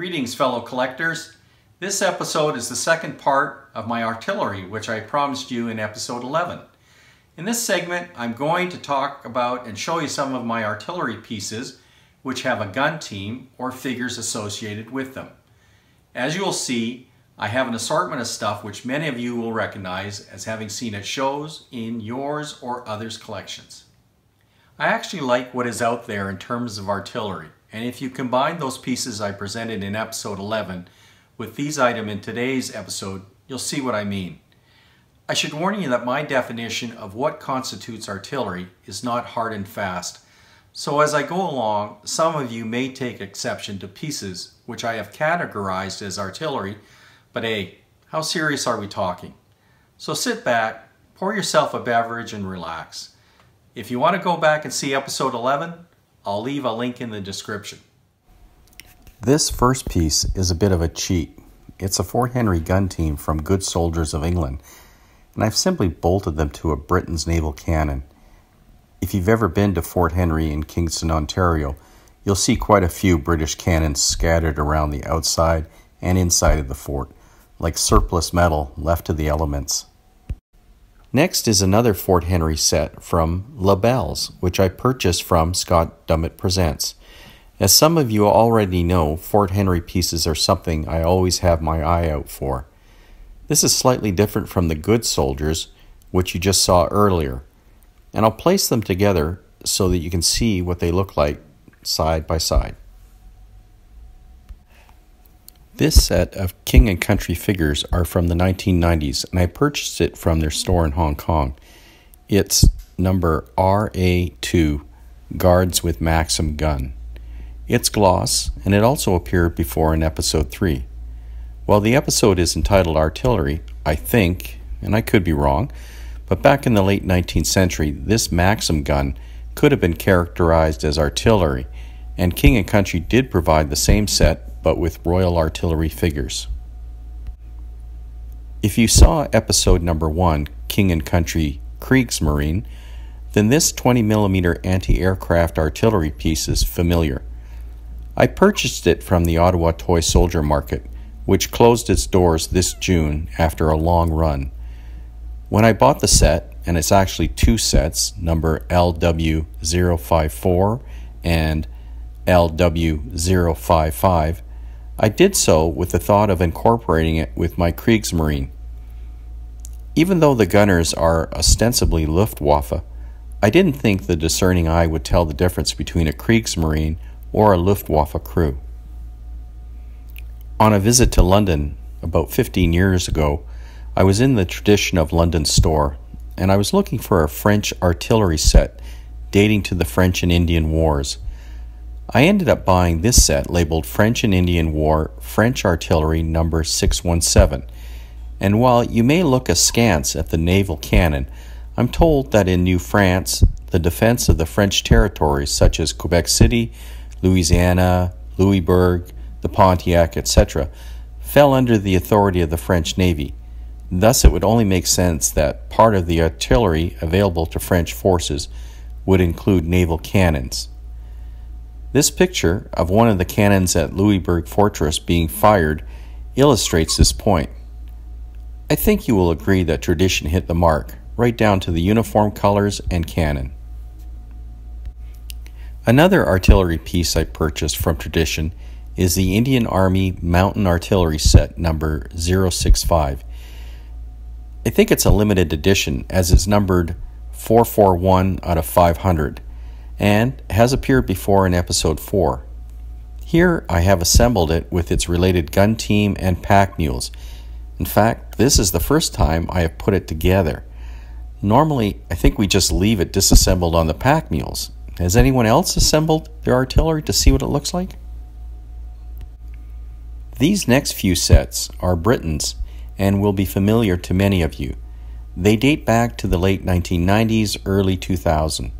Greetings, fellow collectors. This episode is the second part of my artillery, which I promised you in episode 11. In this segment, I'm going to talk about and show you some of my artillery pieces which have a gun team or figures associated with them. As you will see, I have an assortment of stuff which many of you will recognize as having seen at shows in yours or others' collections. I actually like what is out there in terms of artillery, and if you combine those pieces I presented in episode 11 with these items in today's episode, you'll see what I mean. I should warn you that my definition of what constitutes artillery is not hard and fast, so as I go along, some of you may take exception to pieces which I have categorized as artillery, but hey, how serious are we talking? So sit back, pour yourself a beverage and relax. If you want to go back and see episode 11, I'll leave a link in the description. This first piece is a bit of a cheat. It's a Fort Henry gun team from Good Soldiers of England, and I've simply bolted them to a Britain's naval cannon. If you've ever been to Fort Henry in Kingston, Ontario, you'll see quite a few British cannons scattered around the outside and inside of the fort, like surplus metal left to the elements. Next is another Fort Henry set from LaBelle's, which I purchased from Scott Dummett Presents. As some of you already know, Fort Henry pieces are something I always have my eye out for. This is slightly different from the Good Soldiers, which you just saw earlier and I'll place them together so that you can see what they look like side by side. This set of King and Country figures are from the 1990s, and I purchased it from their store in Hong Kong. It's number RA2 Guards with Maxim Gun. It's gloss, and it also appeared before in episode 3. While the episode is entitled Artillery, I think, and I could be wrong, but back in the late 19th century, this Maxim gun could have been characterized as artillery, and King and Country did provide the same set but with Royal Artillery figures. If you saw episode number 1, King and Country Kriegsmarine, then this 20mm anti aircraft artillery piece is familiar. I purchased it from the Ottawa Toy Soldier Market, which closed its doors this June after a long run. When I bought the set, and it's actually two sets, number LW054 and LW055, I did so with the thought of incorporating it with my Kriegsmarine. Even though the gunners are ostensibly Luftwaffe, I didn't think the discerning eye would tell the difference between a Kriegsmarine or a Luftwaffe crew. On a visit to London about 15 years ago, I was in the tradition of London store, and I was looking for a French artillery set dating to the French and Indian Wars. I ended up buying this set labeled French and Indian War French Artillery number 617. And while you may look askance at the naval cannon, I'm told that in New France, the defense of the French territories such as Quebec City, Louisiana, Louisbourg, the Pontiac, etc., fell under the authority of the French Navy. Thus, it would only make sense that part of the artillery available to French forces would include naval cannons. This picture of one of the cannons at Louisbourg Fortress being fired illustrates this point. I think you will agree that tradition hit the mark, right down to the uniform colors and cannon. Another artillery piece I purchased from tradition is the Indian Army Mountain Artillery Set number 065. I think it's a limited edition as it's numbered 441 out of 500 and has appeared before in episode 4. Here I have assembled it with its related gun team and pack mules. In fact, this is the first time I have put it together. Normally, I think we just leave it disassembled on the pack mules. Has anyone else assembled their artillery to see what it looks like? These next few sets are Britain's and will be familiar to many of you. They date back to the late 1990s, early 2000.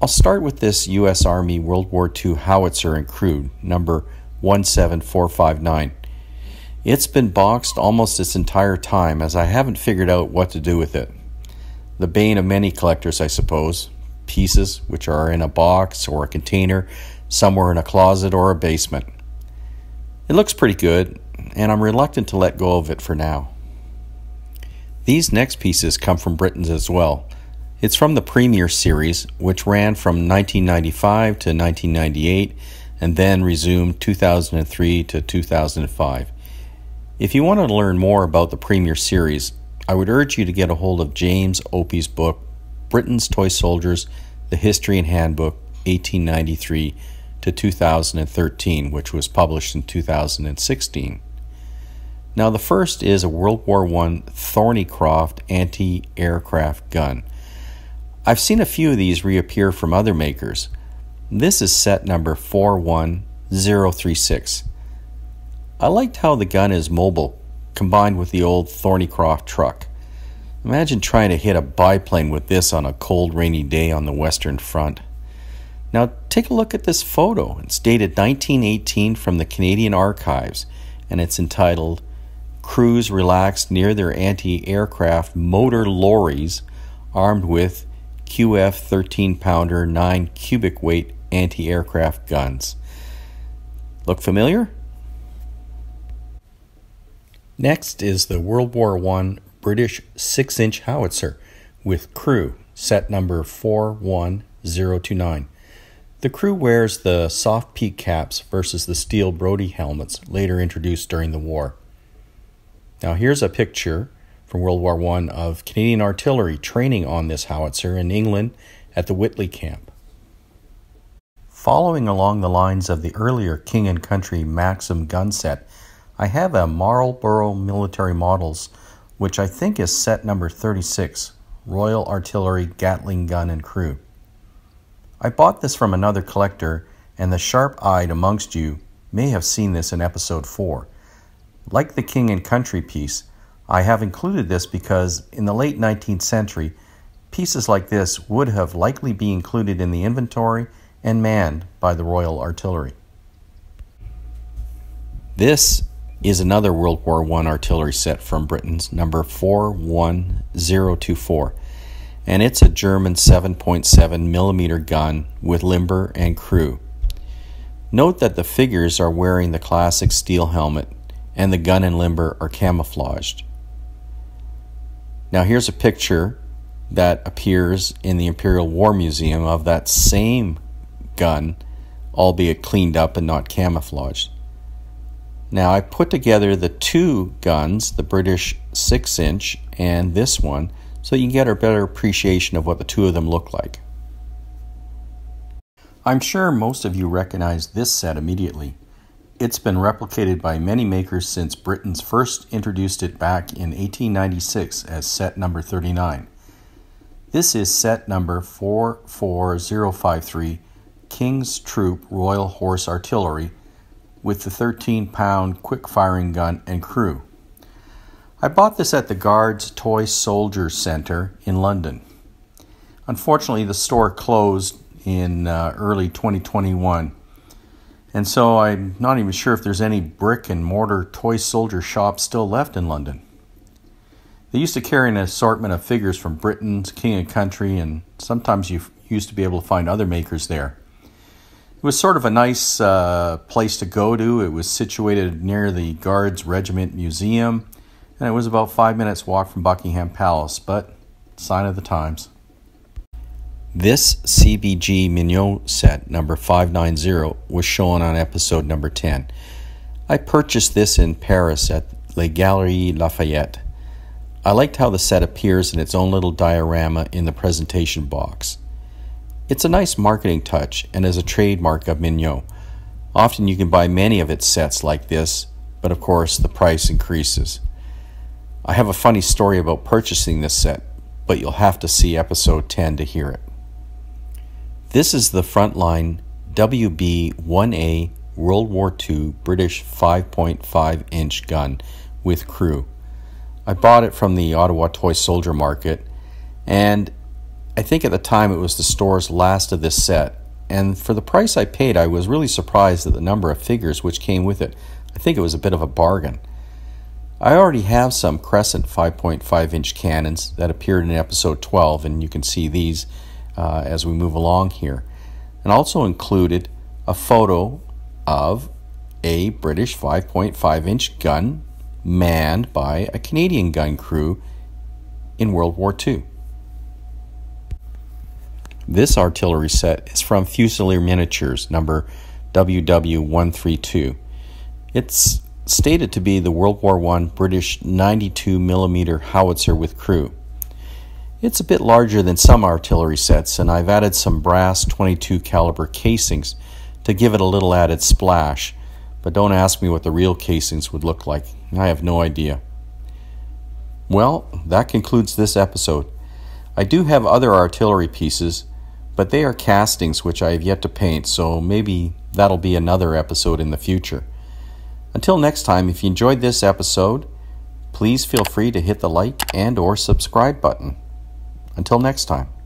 I'll start with this U.S. Army World War II howitzer and crude, number 17459. It's been boxed almost its entire time as I haven't figured out what to do with it. The bane of many collectors, I suppose. Pieces which are in a box or a container, somewhere in a closet or a basement. It looks pretty good, and I'm reluctant to let go of it for now. These next pieces come from Britain's as well. It's from the Premier series, which ran from 1995 to 1998 and then resumed 2003 to 2005. If you want to learn more about the Premier series, I would urge you to get a hold of James Opie's book, Britain's Toy Soldiers The History and Handbook, 1893 to 2013, which was published in 2016. Now, the first is a World War I Thornycroft anti aircraft gun. I've seen a few of these reappear from other makers. This is set number 41036. I liked how the gun is mobile, combined with the old Thornycroft truck. Imagine trying to hit a biplane with this on a cold, rainy day on the Western Front. Now, take a look at this photo. It's dated 1918 from the Canadian Archives, and it's entitled Crews Relaxed Near Their Anti Aircraft Motor Lorries Armed with QF 13 pounder 9 cubic weight anti aircraft guns. Look familiar? Next is the World War I British 6 inch howitzer with crew, set number 41029. The crew wears the soft peak caps versus the steel Brodie helmets later introduced during the war. Now, here's a picture from World War I of Canadian artillery training on this howitzer in England at the Whitley camp. Following along the lines of the earlier King and Country Maxim gun set, I have a Marlborough Military Models, which I think is set number 36, Royal Artillery Gatling Gun and Crew. I bought this from another collector, and the sharp eyed amongst you may have seen this in episode 4. Like the King and Country piece, I have included this because in the late 19th century, pieces like this would have likely been included in the inventory and manned by the Royal Artillery. This is another World War I artillery set from Britain's number 41024 and it's a German 7.7 millimeter gun with limber and crew. Note that the figures are wearing the classic steel helmet and the gun and limber are camouflaged. Now here's a picture that appears in the Imperial War Museum of that same gun, albeit cleaned up and not camouflaged. Now I put together the two guns, the British 6 inch and this one, so you can get a better appreciation of what the two of them look like. I'm sure most of you recognize this set immediately. It's been replicated by many makers since Britain's first introduced it back in 1896 as set number 39. This is set number 44053 King's Troop Royal Horse Artillery with the 13 pound quick firing gun and crew. I bought this at the Guards Toy Soldier Center in London. Unfortunately, the store closed in uh, early 2021, and so I'm not even sure if there's any brick and mortar toy soldier shop still left in London. They used to carry an assortment of figures from Britain's King and Country, and sometimes you used to be able to find other makers there. It was sort of a nice uh, place to go to. It was situated near the Guards Regiment Museum and it was about five minutes' walk from Buckingham Palace, but sign of the times. This CBG Mignot set number 590 was shown on episode number 10. I purchased this in Paris at Les Galeries Lafayette. I liked how the set appears in its own little diorama in the presentation box. It's a nice marketing touch and is a trademark of Mignot. Often you can buy many of its sets like this, but of course the price increases. I have a funny story about purchasing this set, but you'll have to see episode 10 to hear it. This is the Frontline WB 1A World War II British 5.5 inch gun with crew. I bought it from the Ottawa Toy Soldier Market, and I think at the time it was the store's last of this set. And for the price I paid, I was really surprised at the number of figures which came with it. I think it was a bit of a bargain. I already have some Crescent 5.5 inch cannons that appeared in episode 12, and you can see these uh, as we move along here. And also included a photo of a British 5.5 inch gun manned by a Canadian gun crew in World War II. This artillery set is from Fusilier Miniatures, number WW132. It's stated to be the World War I British 92 mm howitzer with crew. It's a bit larger than some artillery sets, and I've added some brass 22 caliber casings to give it a little added splash. But don't ask me what the real casings would look like. I have no idea. Well, that concludes this episode. I do have other artillery pieces, but they are castings which I have yet to paint, so maybe that'll be another episode in the future. Until next time, if you enjoyed this episode, please feel free to hit the like and or subscribe button. Until next time.